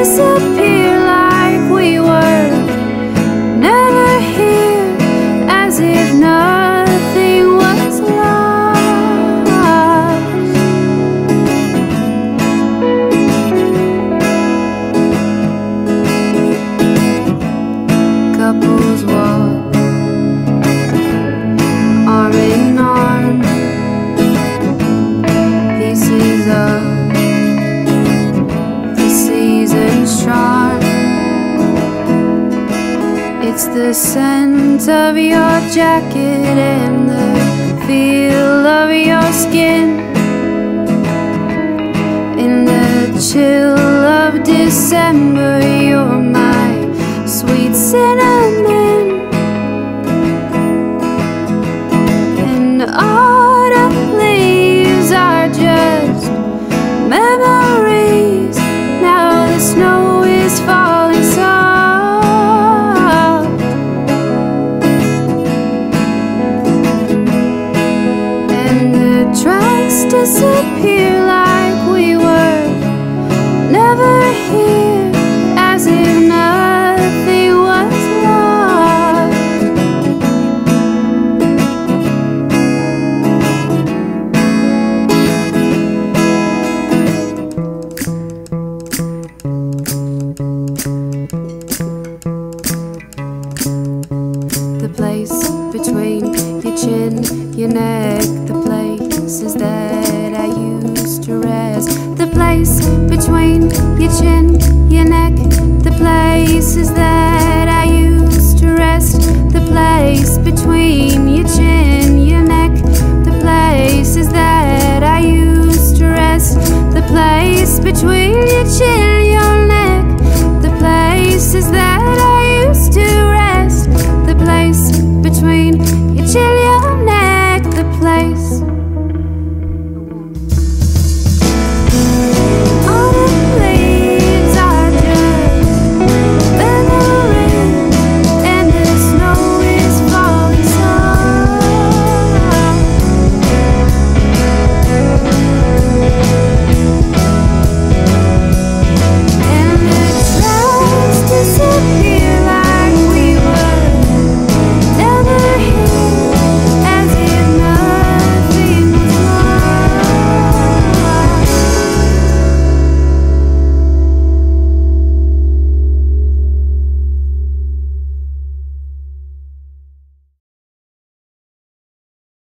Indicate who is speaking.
Speaker 1: disappear It's the scent of your jacket and the feel of your skin. In the chill of December, you're my sweet cinnamon. Tracks disappear like we were never here, as if nothing was lost. The place between your chin, your neck, your chin, your neck, the places that